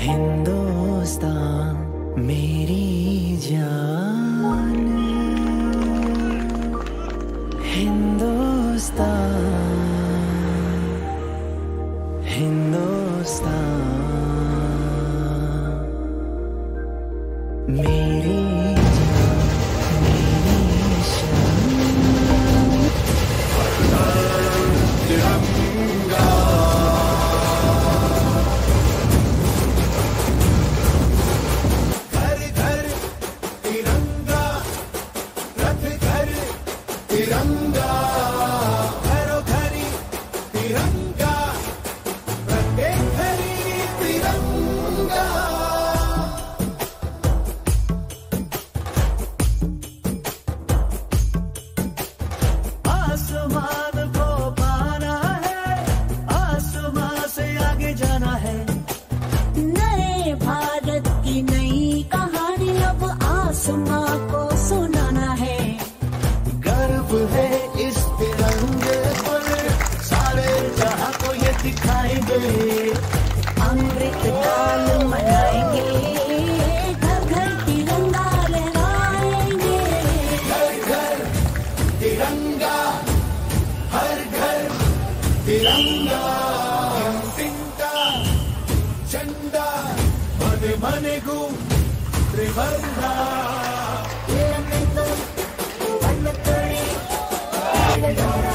हिंदुस्तान मेरी जान। हिंदुस्तान हिंदुस्तान मेरी है इस तिरंगे पर। सारे जहाँ को ये दिखाएँगे, अमृत काल मनाएँगे। घर घर तिरंगा लहराएँगे। घर घर तिरंगा, हर घर तिरंगा। इंटिंटा झंडा मन मनेगु त्रिवर्णा। Hallelujah.